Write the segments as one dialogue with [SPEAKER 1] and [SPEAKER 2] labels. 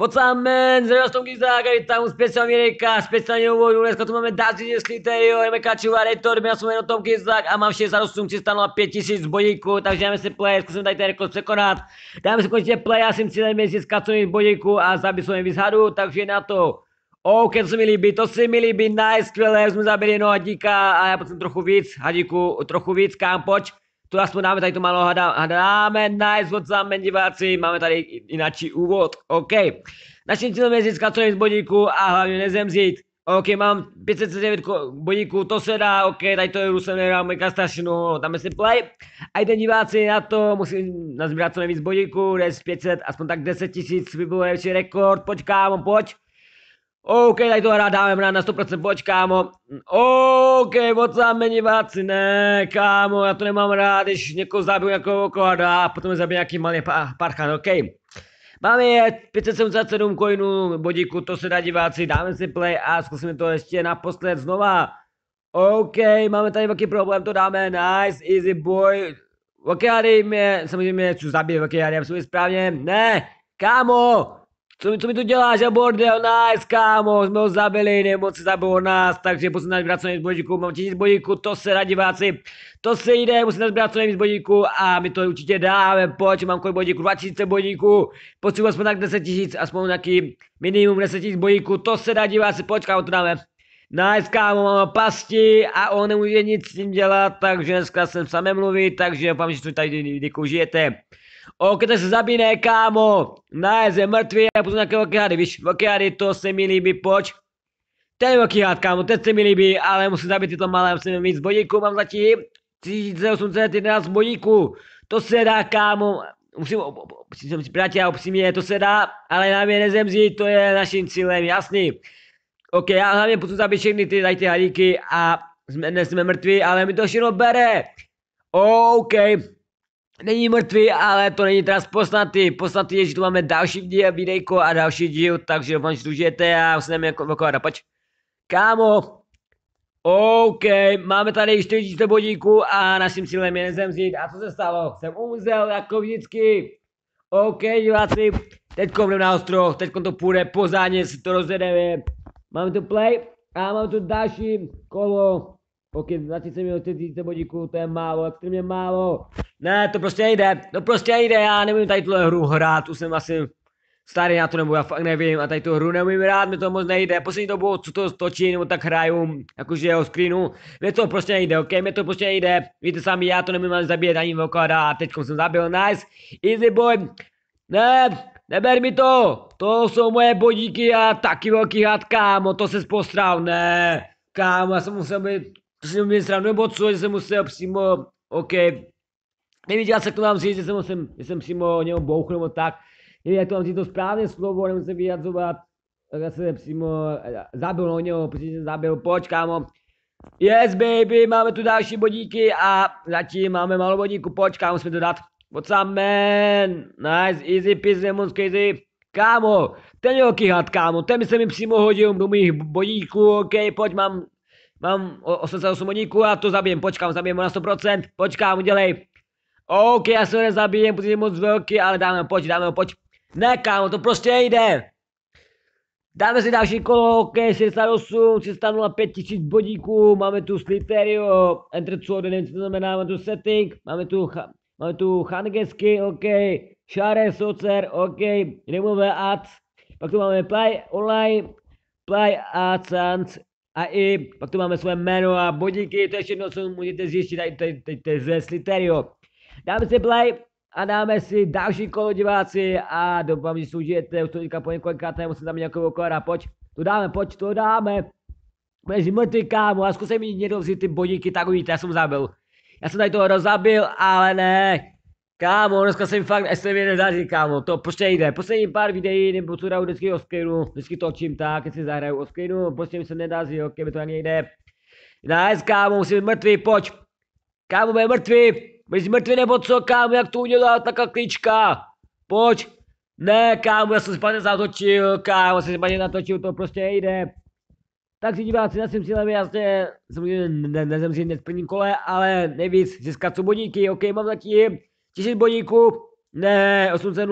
[SPEAKER 1] What's up man, Zák a vítám u speciální videjka, speciální úvodu, dneska tu máme další deskryté, jo, jdeme kačovat, je to, já jsem jméno Tomky Zák a mám 68 305 tisíc bodíků, takže dáme si play, zkusím tady ten rekord překonat, dáme si konečně play, já jsem cílem měsíc kacových bodíků a zabít svým vyzhadu, takže na to. OK, to se mi líbí, to se mi líbí, nice, skvělé, jsme zabili jednoho hadíka a já potřebuji trochu víc, hadíku, trochu víc, kam, pojď. Tu aspoň dáme tady to malo hada, dáme, nice, od zámen diváci, máme tady jináčí úvod, OK. Naším cílem je získat co z bodíku a hlavně nezemřít. OK, mám 509 bodíků, to se dá, OK, tady to je Rusem nedám mega strašnou, dáme si play. A jdem diváci na to, musím nazbírat co nejvíc bodíků, 10 500, aspoň tak 10 tisíc, by byl rekord, pojď kámo, pojď. OK, tady to hrát dáme na 100%, pojď kámo. OK, odsáme diváci, ne, kámo, já to nemám rád, když někoho zabiju někoho okolo a potom zabije nějaký malý parchan, OK. Máme je 577 coinů bodíku, to se dá diváci, dáme si play a zkusíme to ještě naposled znova. OK, máme tady velký problém, to dáme, nice, easy boy. Vakiary mě, samozřejmě chci zabít Vakiary, aby správně, ne, kámo, co, co mi tu děláš, a bordel, nice, kámo, jsme ho zabili, nebo se nás, takže musím nazbírat co nejvíc bodíků, mám tisíc bodíků, to se radí diváci, to se jde, musím nazbírat co nejvíc bodíků a my to určitě dáme, pojď, mám kolik bodíků, 2000 bodíků, potřebuji aspoň tak 10 tisíc, aspoň nějaký minimum 10 tisíc bodíků, to se dá diváci, pojď, kámo, to dáme. Nice, kámo, mám pasti a on nemůže nic s tím dělat, takže dneska jsem samé mluvit, takže doufám, že to tady vidíku žijete. Ok, tak se zabíne, kámo. Nice, je mrtvý, já půjdu nějaké velké hady, víš, velké hady, to se mi líbí, pojď. Ten velký had, kámo, ten se mi líbí, ale musím zabít tyto malé, musím víc bodíků, mám zatím 1811 bodíků. To se dá, kámo, musím, musím si přátelé, upřímně, to se dá, ale na mě nezemří, to je naším cílem, jasný. Ok, já hlavně potřebuji zabít všechny ty, tady ty hadíky a jsme, jsme mrtví, ale mi to všechno bere. OK, není mrtvý, ale to není teraz posnatý. Posnatý je, že tu máme další videjko a další díl, takže doufám, že tu žijete a se jako vokovat. Pojď. Kámo, OK, máme tady 4000 bodíků a naším cílem je nezemřít. A co se stalo? Jsem umřel jako vždycky. OK, diváci, teď jdem na ostrov, teď to půjde, pořádně si to rozjedeme. Máme tu play a mám tu další kolo. OK, 20 minut, 4000 bodíků, to je málo, extrémně málo. Ne, to prostě nejde, to prostě nejde, já nemůžu tady tuhle hru hrát, už jsem asi starý na to, nebo já fakt nevím, a tady tu hru nemůžu hrát, mi to moc nejde, poslední dobu, co to točí, nebo tak hraju, jakože jeho screenu, mě to prostě nejde, ok, mě to prostě nejde, víte sami, já to nemůžu zabíjet ani velká a teď jsem zabil, nice, easy boy, ne, neber mi to, to jsou moje bodíky a taky velký had, kámo, to se spostral, ne, kámo, já jsem musel být, to jsem měl srandu, nebo co, že jsem musel přímo, ok, Nevěděl se to vám říct, že jsem, jsem, že jsem přímo něho bouchl nebo tak. Nevím, jak to mám říct to správné slovo, nemusím vyjadřovat. Tak já jsem přímo eh, zabil na něho, protože jsem zabil, pojď kámo. Yes baby, máme tu další bodíky a zatím máme malo bodíku, pojď kámo, jsme to dát. What's up man? Nice, easy peasy, lemon easy. Kámo, ten velký had, kámo, ten by se mi přímo hodil do mých bodíků, ok, pojď, mám, mám 88 bodíků a to zabijem, počkám, zabijem na 100%, počkám, udělej. OK, já se ho nezabijem, protože je moc velký, ale dáme ho, pojď, dáme ho, pojď. Ne, kámo, to prostě nejde. Dáme si další kolo, OK, 68, 305 tisíc bodíků, máme tu Sliterio, Enter 2, nevím, co to znamená, máme tu Setting, máme tu, máme tu Hangesky, OK, Share, Socer, OK, Remove Ads, pak tu máme Play Online, Play Ads, a i pak tu máme své jméno a bodíky, to je všechno, co můžete zjistit tady, tady, tady, tady ze Sliterio. Dáme si play a dáme si další kolo diváci a doufám, že si užijete, už to teďka po několikrát musím tam nějakou okora, pojď, to dáme, pojď, to dáme. Budeš mrtvý kámo, a zkusej mi někdo vzít ty bodíky, tak uvidíte, já jsem zabil. Já jsem tady toho rozabil, ale ne. Kámo, dneska jsem fakt extrémně nedaří, kámo, to prostě jde. Poslední pár videí, nebo co dám vždycky o screenu, vždycky točím tak, když si zahraju o screenu, prostě mi se nedaří, ok, by to ani nejde. Nice, kámo, musím být mrtvý, pojď. Kámo, bude mrtvý. Budeš mrtvý nebo co, kámo, jak to udělal taká klička? Pojď. Ne, kámo, já jsem špatně zatočil, kámo, jsem špatně natočil, to prostě nejde. Tak si diváci, já jsem cílem jasně, samozřejmě ne, nezemřít hned v prvním kole, ale nejvíc získat co bodíky, ok, mám zatím 1000 bodíků, ne, 800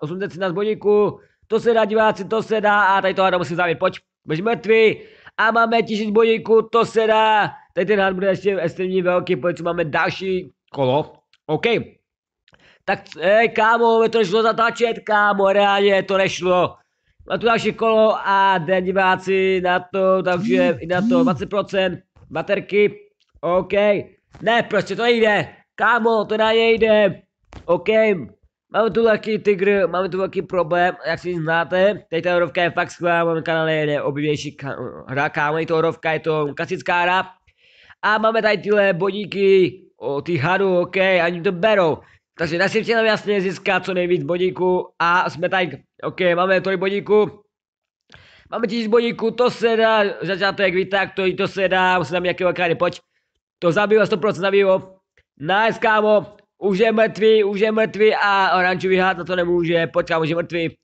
[SPEAKER 1] 813 bodíků, To se dá, diváci, to se dá a tady to hada musím zavít, pojď, budeš mrtvý. A máme tisíc bodíků, to se dá. Tady ten had bude ještě extrémně velký, pojď, máme další kolo. OK. Tak, hej, kámo, to nešlo zatáčet, kámo, reálně to nešlo. Má tu další kolo a den diváci na to, takže i na to 20% baterky. OK. Ne, prostě to nejde. Kámo, to nejde. OK. Máme tu velký tygr, máme tu velký problém, jak si znáte, teď ta horovka je fakt skvělá, máme kanále je nejoblíbenější hra, kámo, je to horovka, je to klasická hra. A máme tady tyhle bodíky, o, ty hadu, ok, ani to berou. Takže naším cílem jasně získat co nejvíc bodíků a jsme tady, ok, máme tolik bodíků. Máme tisíc bodíků, to se dá, začátek víte, jak to, to se dá, musím tam nějakého krády, pojď. To zabilo, 100% zabilo. Nice, kámo, už je mrtvý, už je mrtvý a oranžový hád na to nemůže, pojď kámo, už je mrtvý.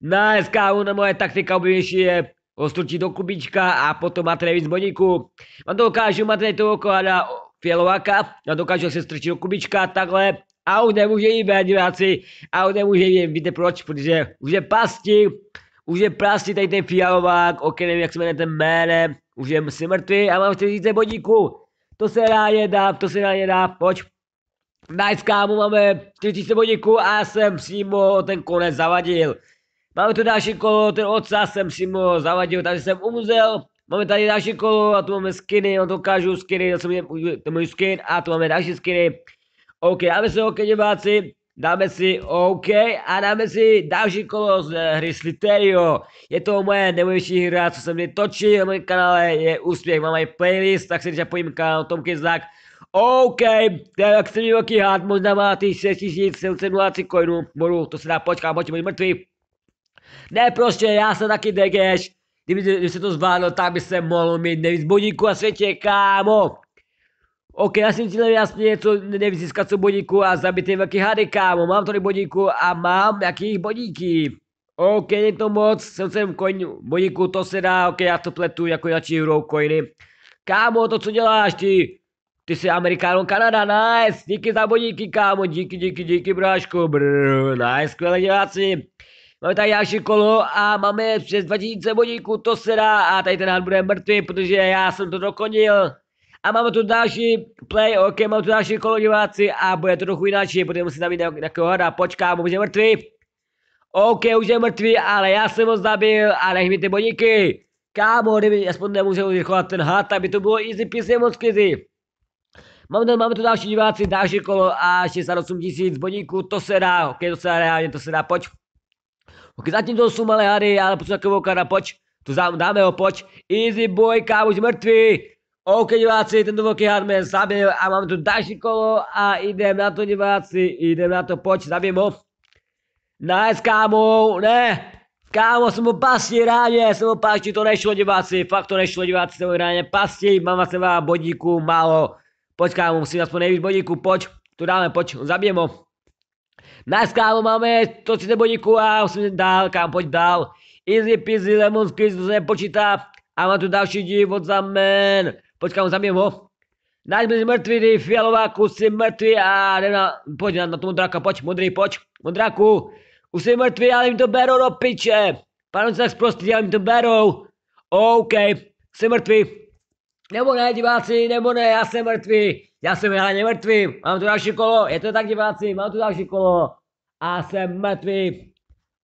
[SPEAKER 1] Nice, kámo, na moje taktika oblíbenější je ho do kubička a potom máte nejvíc bodíků. Vám to ukážu, máte tady toho koláda fialováka, já dokážu se strčit do kubička, takhle, a už nemůže jít ven, diváci, a už nemůže jít, víte proč, protože už je pasti, už je pasti tady ten fialovák, ok, nevím, jak se jmenuje ten jménem, už je si mrtvý. A mám 40 bodíků. To se dá dá, to se dá dá, pojď. Nice, kámo, máme 40 bodíků a jsem přímo ten konec zavadil. Máme tu další kolo, ten oca jsem přímo zavadil, takže jsem umřel. Máme tady další kolo a tu máme skiny, no to ukážu skiny, to, to můj skin a tu máme další skiny. OK, dáme si OK diváci, dáme si OK a dáme si další kolo z hry Sliterio. Je to moje největší hra, co jsem kdy točil na mém kanále, je úspěch, mám i playlist, tak se když pojím kanál Tom Kizak. OK, to je extrémně velký hád, možná má ty 6700 coinů, budu, to se dá počkat, pojď, být mrtvý. Ne prostě, já jsem taky degeš. Kdyby, kdyby se to zvládlo, tak by se mohl mít nejvíc bodíků a světě, kámo. OK, já jsem cílem jasně něco nejvíc získat co bodíku a zabít ty velký hady, kámo. Mám tady bodíku a mám jakých bodíky. OK, je to moc, jsem sem koň bodíku, to se dá, OK, já to pletu jako jačí hrou coiny. Kámo, to co děláš ty? Ty jsi Amerikáno Kanada, nice, díky za bodíky, kámo, díky, díky, díky, bráško, brr, nice, skvělé diváci. Máme tady další kolo a máme přes 2000 bodíků, to se dá a tady ten bude mrtvý, protože já jsem to dokonil. A máme tu další play, ok, máme tu další kolo diváci a bude to trochu jináčí, protože musím zabít nějakého hada, počkám, už je mrtvý. OK, už je mrtvý, ale já jsem ho zabil a nech mi ty bodíky. Kámo, kdyby aspoň nemusel vychovat ten had, aby to bylo easy peasy moc easy. Máme, máme tu další diváci, další kolo a 68 tisíc bodíků, to se dá, ok, to se dá reálně, to se dá, pojď. Ok, zatím to jsou malé hady, ale potřebuji takovou kada, pojď. Tu dáme ho, pojď. Easy boy, kámo, už mrtvý. OK diváci, tento velký had mě zabil a mám tu další kolo a jdem na to diváci, jdem na to, pojď, zabijeme ho. Nice kámo, ne, kámo, jsem ho pastí ráně, jsem ho pastí, to nešlo diváci, fakt to nešlo diváci, jsem ho ráně pastí, mám na sebe bodíku málo. Pojď kámo, musím aspoň nejvíc bodíku, pojď, tu dáme, pojď, zabijeme ho. Nice kámo, máme 130 bodíku a musím dál, kámo, pojď dál. Easy peasy lemon squeeze, to se nepočítá. A mám tu další div za men. Počkám, zabijem ho. Náš byl mrtvý, ty fialová kusy mrtvý a jdem na, pojď na, na tomu draka, pojď, modrý, pojď, modráku. Už jsi mrtvý, ale jim to berou do piče. Pane tak zprostý, ale jim to berou. OK, jsi mrtvý. Nebo ne, diváci, nebo ne, já jsem mrtvý. Já jsem reálně mrtvý. Mám tu další kolo, je to tak, diváci, mám tu další kolo. A jsem mrtvý.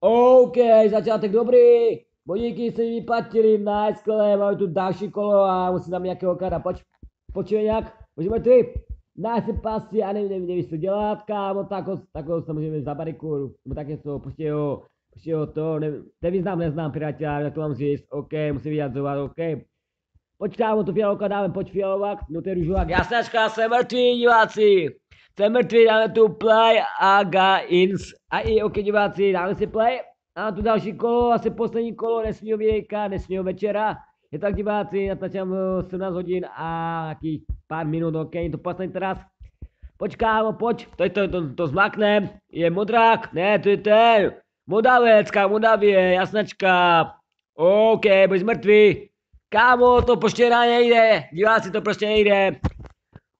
[SPEAKER 1] OK, začátek dobrý. Bodíky se mi vyplatili, nice, skvělé, máme tu další kolo a musím tam nějakého kada, pojď, počuje nějak, můžeme ty, nice pasti a nevím, nevím, nevím, co dělat, kámo, tako, tako samozřejmě za bariku, nebo tak něco, prostě ho, prostě ho to, nevím, nevím, znám, neznám, piráti, jak to mám říct, OK, musím vyjadřovat, OK. Pojď kámo, to fialovka dáme, pojď fialovak, no to je růžovák, jasnačka, jsem mrtvý, diváci, jsem mrtvý, dáme tu play a ga ins, a i OK, diváci, dáme si play, a tu další kolo, asi poslední kolo dnesního videjka, dnesního večera. Je tak diváci, natáčám 17 hodin a nějakých pár minut, ok, to poslední teraz. Počkám, pojď, to, to, to, to zmakne, je modrák, ne, to je ten, modavecká, modavě, jasnačka, OK, budeš mrtvý. Kámo, to prostě nejde, diváci, to prostě nejde.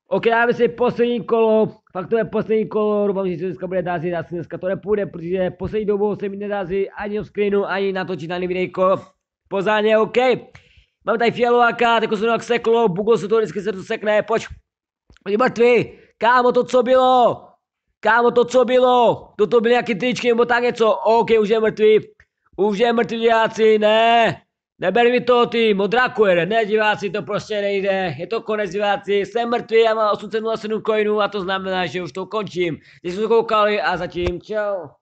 [SPEAKER 1] Ok, dáme si poslední kolo, fakt to je poslední kolo, doufám, že se dneska bude dázit, asi dneska to nepůjde, protože poslední dobou se mi nedází ani v screenu, ani natočit ani videjko. Pořádně, OK. Mám tady fialováka, tak se jak seklo, buglo se to, vždycky se to sekne, pojď. Oni mrtví, kámo, to co bylo? Kámo, to co bylo? Toto byly nějaký tričky nebo tak něco, OK, už je mrtvý. Už je mrtvý diváci, ne. Neber mi to ty, modráku jede, ne diváci, to prostě nejde, je to konec diváci, jsem mrtvý a mám 807 coinů a to znamená, že už to končím. Když jsme koukali a zatím čau.